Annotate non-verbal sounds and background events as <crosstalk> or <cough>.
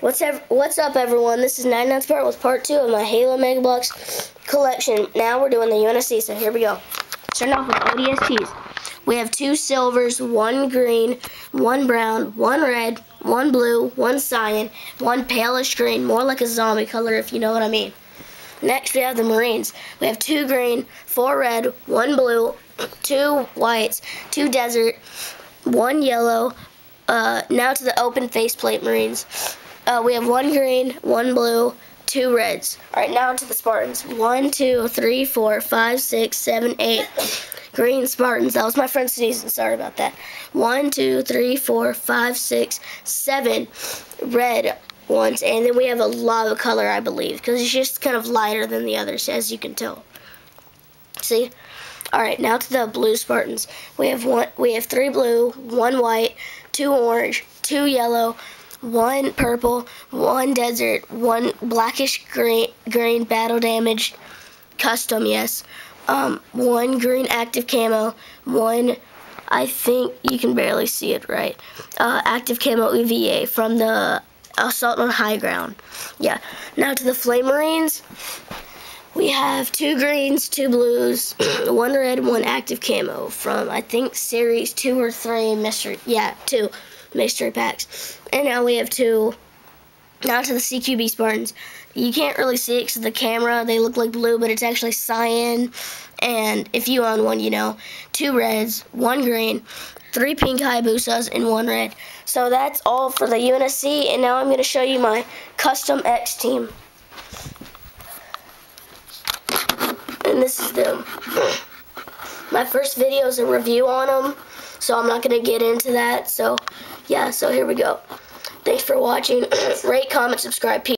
What's ev what's up, everyone? This is 99 Sparten with part two of my Halo Mega Bloks collection. Now we're doing the UNSC, so here we go. Starting off with ODSTs. We have two silvers, one green, one brown, one red, one blue, one cyan, one palish green, more like a zombie color if you know what I mean. Next, we have the Marines. We have two green, four red, one blue, two whites, two desert, one yellow. Uh, now to the open faceplate Marines. Uh, we have one green, one blue, two reds. All right, now to the Spartans. One, two, three, four, five, six, seven, eight. Green Spartans. That was my friend sneezing. Sorry about that. One, two, three, four, five, six, seven red ones. And then we have a lava color, I believe, because it's just kind of lighter than the others, as you can tell. See? All right, now to the blue Spartans. We have one. We have three blue, one white, two orange, two yellow, one purple, one desert, one blackish green, green battle damaged custom, yes. Um, one green active camo, one, I think you can barely see it right, uh, active camo EVA from the Assault on High Ground. Yeah. Now to the Flame Marines. We have two greens, two blues, <clears throat> one red, one active camo from I think series two or three mystery. Yeah, two mystery packs. And now we have two. Now to the CQB Spartans. You can't really see it because the camera. They look like blue, but it's actually cyan. And if you own one, you know. Two reds, one green, three pink Hayabusas, and one red. So that's all for the UNSC. And now I'm going to show you my Custom X team. And this is them. My first video is a review on them, so I'm not going to get into that. So yeah, so here we go. Thanks for watching. <clears throat> Rate, comment, subscribe. Peace.